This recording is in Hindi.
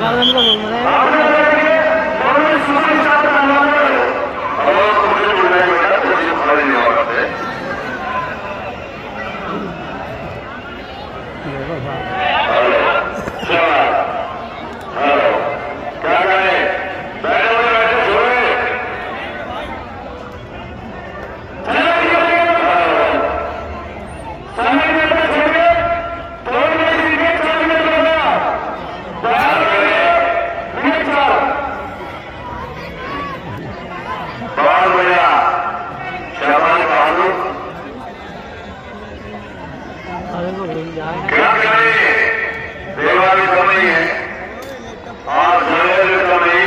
Vamos, vamos, vamos. क्या करें सेवा की कमी है और समय की कमी